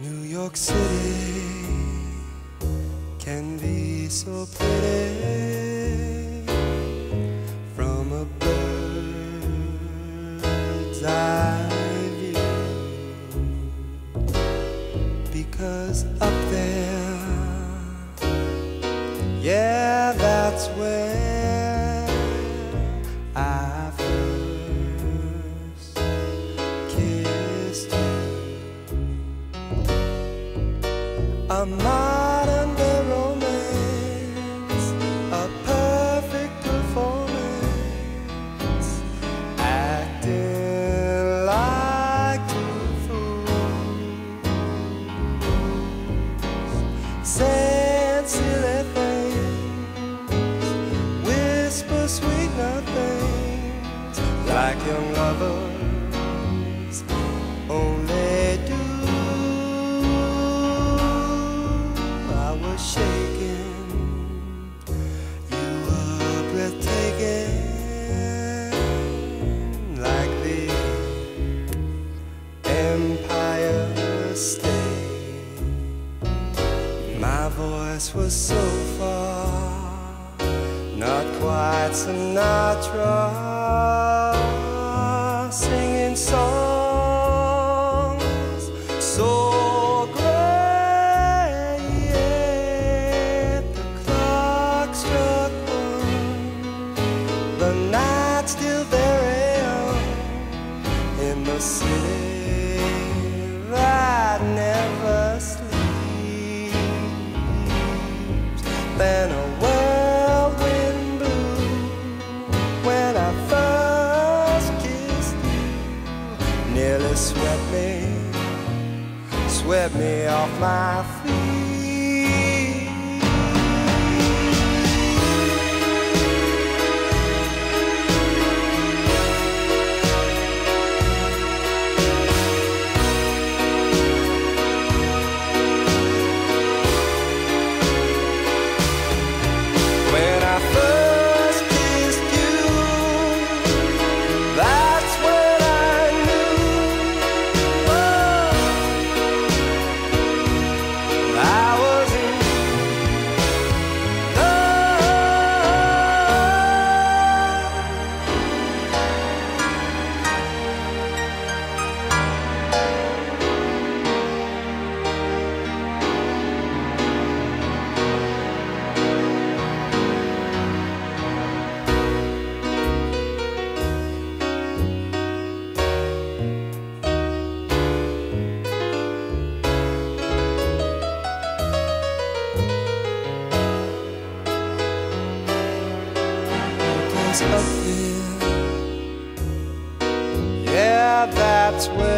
New York City can be so pretty. From a bird's eye view. Because up there, yeah, that's where Day romance, a perfect performance, acting like two fools, saying silly things, whisper sweet nothings, like young lovers was so far, not quite Sinatra, singing songs so great. The clock struck one, the night still very young in the city Then a whirlwind blew when I first kissed you, nearly swept me, swept me off my feet. Because up there, yeah, that's where